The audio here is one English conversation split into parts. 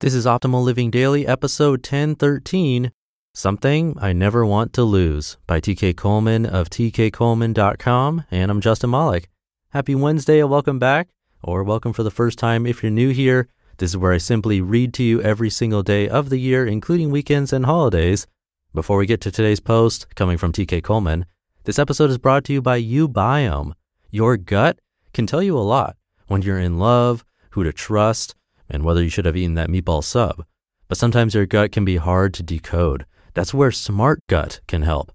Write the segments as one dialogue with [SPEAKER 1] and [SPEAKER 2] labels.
[SPEAKER 1] This is Optimal Living Daily, episode 1013 Something I Never Want to Lose by TK Coleman of tkcoleman.com. And I'm Justin Malik. Happy Wednesday and welcome back, or welcome for the first time if you're new here. This is where I simply read to you every single day of the year, including weekends and holidays. Before we get to today's post, coming from TK Coleman, this episode is brought to you by uBiome. Your gut can tell you a lot when you're in love, who to trust, and whether you should have eaten that meatball sub. But sometimes your gut can be hard to decode. That's where Smart Gut can help.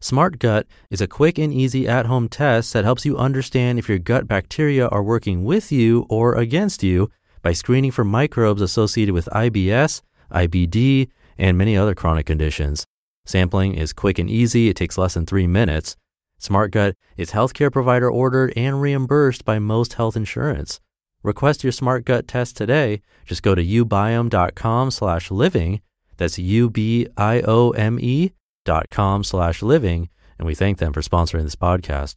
[SPEAKER 1] Smart Gut is a quick and easy at home test that helps you understand if your gut bacteria are working with you or against you by screening for microbes associated with IBS, IBD, and many other chronic conditions. Sampling is quick and easy, it takes less than three minutes. SmartGut is healthcare provider ordered and reimbursed by most health insurance. Request your smart gut test today. Just go to ubiome.com slash living. That's U-B-I-O-M-E dot com slash living. And we thank them for sponsoring this podcast.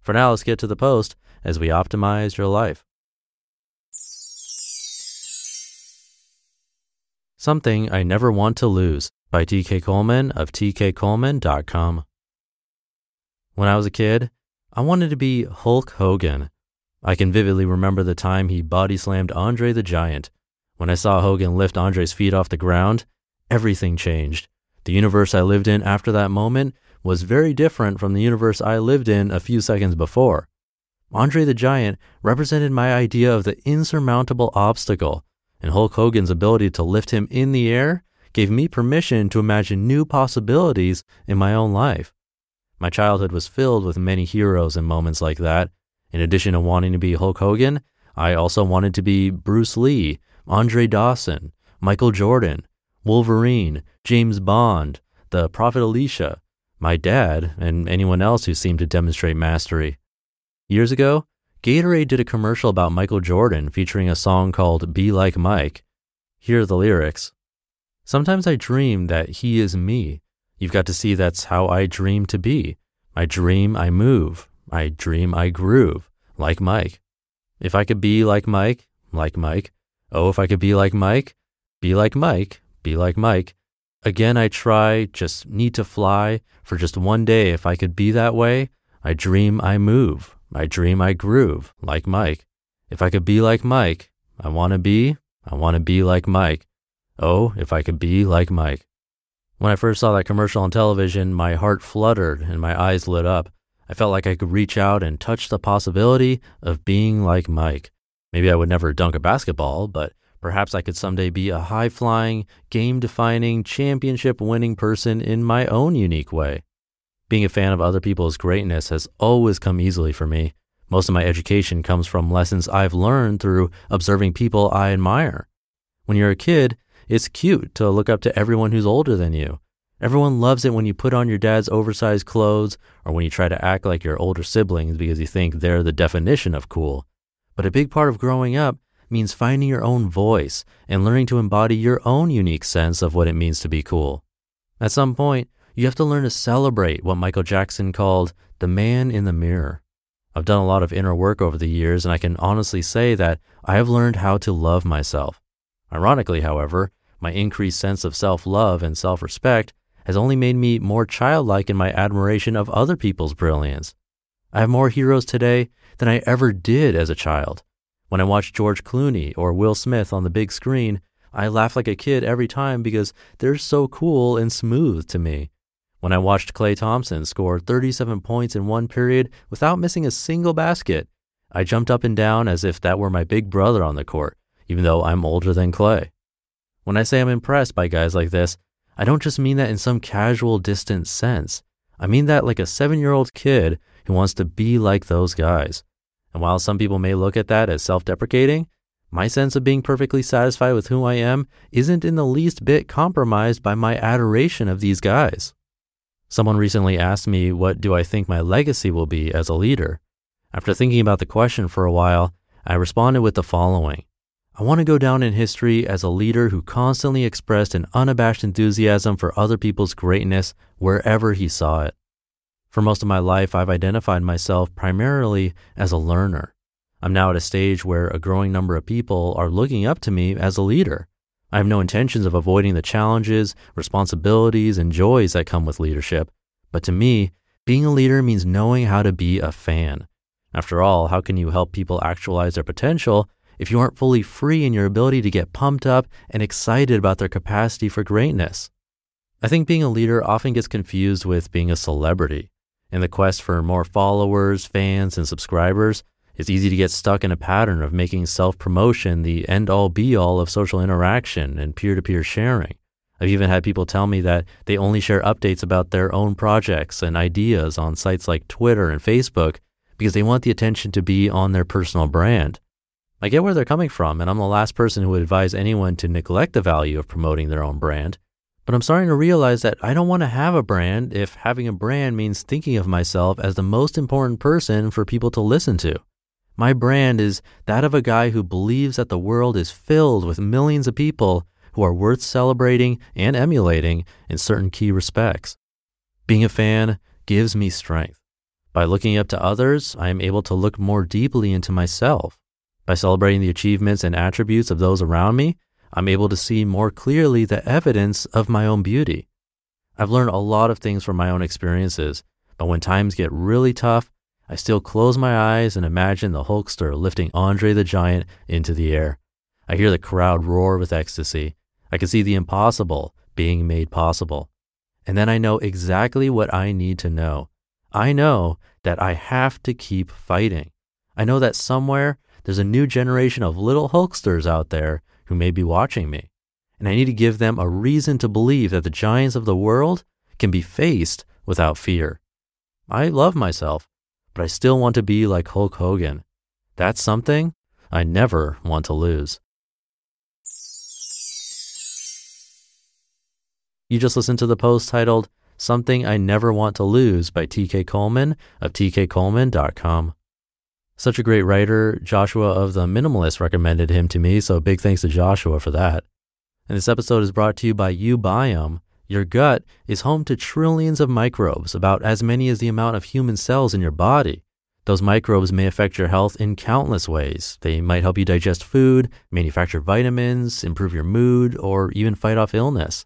[SPEAKER 1] For now, let's get to the post as we optimize your life. Something I Never Want to Lose by TK Coleman of tkcoleman.com. When I was a kid, I wanted to be Hulk Hogan. I can vividly remember the time he body slammed Andre the Giant. When I saw Hogan lift Andre's feet off the ground, everything changed. The universe I lived in after that moment was very different from the universe I lived in a few seconds before. Andre the Giant represented my idea of the insurmountable obstacle, and Hulk Hogan's ability to lift him in the air gave me permission to imagine new possibilities in my own life. My childhood was filled with many heroes and moments like that. In addition to wanting to be Hulk Hogan, I also wanted to be Bruce Lee, Andre Dawson, Michael Jordan, Wolverine, James Bond, the Prophet Elisha, my dad, and anyone else who seemed to demonstrate mastery. Years ago, Gatorade did a commercial about Michael Jordan featuring a song called Be Like Mike. Here are the lyrics. Sometimes I dream that he is me. You've got to see that's how I dream to be. I dream I move. I dream I groove, like Mike. If I could be like Mike, like Mike. Oh, if I could be like Mike, be like Mike, be like Mike. Again, I try, just need to fly for just one day. If I could be that way, I dream I move. I dream I groove, like Mike. If I could be like Mike, I want to be, I want to be like Mike. Oh, if I could be like Mike. When I first saw that commercial on television, my heart fluttered and my eyes lit up. I felt like I could reach out and touch the possibility of being like Mike. Maybe I would never dunk a basketball, but perhaps I could someday be a high flying, game defining, championship winning person in my own unique way. Being a fan of other people's greatness has always come easily for me. Most of my education comes from lessons I've learned through observing people I admire. When you're a kid, it's cute to look up to everyone who's older than you. Everyone loves it when you put on your dad's oversized clothes or when you try to act like your older siblings because you think they're the definition of cool. But a big part of growing up means finding your own voice and learning to embody your own unique sense of what it means to be cool. At some point, you have to learn to celebrate what Michael Jackson called the man in the mirror. I've done a lot of inner work over the years, and I can honestly say that I have learned how to love myself. Ironically, however, my increased sense of self love and self respect has only made me more childlike in my admiration of other people's brilliance. I have more heroes today than I ever did as a child. When I watch George Clooney or Will Smith on the big screen, I laugh like a kid every time because they're so cool and smooth to me. When I watched Klay Thompson score 37 points in one period without missing a single basket, I jumped up and down as if that were my big brother on the court, even though I'm older than Klay. When I say I'm impressed by guys like this, I don't just mean that in some casual, distant sense. I mean that like a seven year old kid who wants to be like those guys. And while some people may look at that as self deprecating, my sense of being perfectly satisfied with who I am isn't in the least bit compromised by my adoration of these guys. Someone recently asked me, What do I think my legacy will be as a leader? After thinking about the question for a while, I responded with the following I want to go down in history as a leader who constantly expressed an unabashed enthusiasm for other people's greatness wherever he saw it. For most of my life, I've identified myself primarily as a learner. I'm now at a stage where a growing number of people are looking up to me as a leader. I have no intentions of avoiding the challenges, responsibilities, and joys that come with leadership. But to me, being a leader means knowing how to be a fan. After all, how can you help people actualize their potential if you aren't fully free in your ability to get pumped up and excited about their capacity for greatness? I think being a leader often gets confused with being a celebrity. In the quest for more followers, fans, and subscribers, it's easy to get stuck in a pattern of making self promotion the end all be all of social interaction and peer to peer sharing. I've even had people tell me that they only share updates about their own projects and ideas on sites like Twitter and Facebook because they want the attention to be on their personal brand. I get where they're coming from, and I'm the last person who would advise anyone to neglect the value of promoting their own brand. But I'm starting to realize that I don't want to have a brand if having a brand means thinking of myself as the most important person for people to listen to. My brand is that of a guy who believes that the world is filled with millions of people who are worth celebrating and emulating in certain key respects. Being a fan gives me strength. By looking up to others, I am able to look more deeply into myself. By celebrating the achievements and attributes of those around me, I'm able to see more clearly the evidence of my own beauty. I've learned a lot of things from my own experiences, but when times get really tough, I still close my eyes and imagine the Hulkster lifting Andre the Giant into the air. I hear the crowd roar with ecstasy. I can see the impossible being made possible. And then I know exactly what I need to know. I know that I have to keep fighting. I know that somewhere there's a new generation of little Hulksters out there who may be watching me. And I need to give them a reason to believe that the giants of the world can be faced without fear. I love myself, but I still want to be like Hulk Hogan. That's something I never want to lose. You just listened to the post titled Something I Never Want to Lose by TK Coleman of tkcoleman.com. Such a great writer. Joshua of The Minimalist recommended him to me, so big thanks to Joshua for that. And this episode is brought to you by uBiome. Your gut is home to trillions of microbes, about as many as the amount of human cells in your body. Those microbes may affect your health in countless ways. They might help you digest food, manufacture vitamins, improve your mood, or even fight off illness.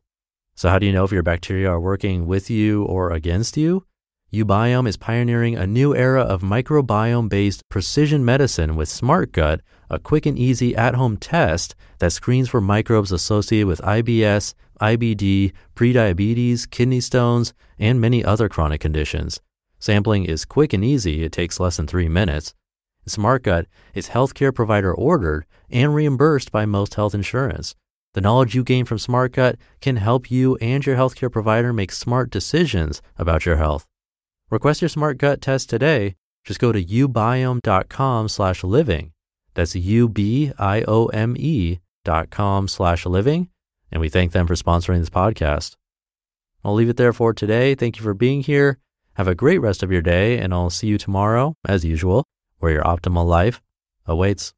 [SPEAKER 1] So, how do you know if your bacteria are working with you or against you? uBiome is pioneering a new era of microbiome based precision medicine with SmartGut, a quick and easy at home test that screens for microbes associated with IBS, IBD, prediabetes, kidney stones, and many other chronic conditions. Sampling is quick and easy, it takes less than three minutes. SmartGut is healthcare provider ordered and reimbursed by most health insurance. The knowledge you gain from SmartGut can help you and your healthcare provider make smart decisions about your health. Request your smart gut test today. Just go to ubiome.com slash living. That's U-B-I-O-M-E dot com slash living. And we thank them for sponsoring this podcast. I'll leave it there for today. Thank you for being here. Have a great rest of your day, and I'll see you tomorrow, as usual, where your optimal life awaits.